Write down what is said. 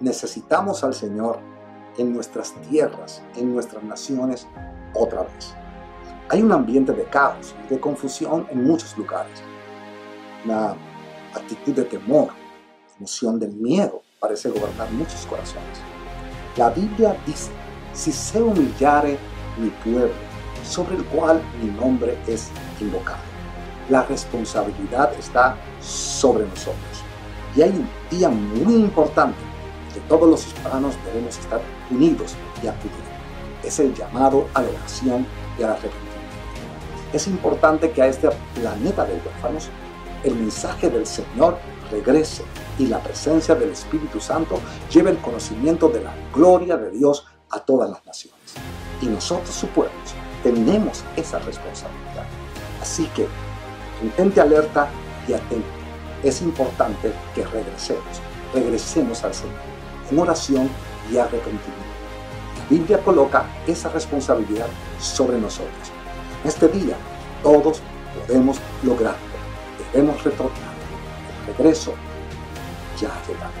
necesitamos al Señor en nuestras tierras, en nuestras naciones, otra vez. Hay un ambiente de caos y de confusión en muchos lugares. Una actitud de temor, emoción del miedo parece gobernar muchos corazones. La Biblia dice, si se humillare mi pueblo, sobre el cual mi nombre es invocado. La responsabilidad está sobre nosotros. Y hay un día muy importante todos los hispanos debemos estar unidos y acudir. Es el llamado a la oración y al arrepentimiento. Es importante que a este planeta de huérfanos el mensaje del Señor regrese y la presencia del Espíritu Santo lleve el conocimiento de la gloria de Dios a todas las naciones. Y nosotros, su pueblo, tenemos esa responsabilidad. Así que, intente alerta y atento. Es importante que regresemos, regresemos al Señor en oración y arrepentimiento. La Biblia coloca esa responsabilidad sobre nosotros. En este día, todos podemos lograrlo. Debemos retornar. El regreso ya ha llegado.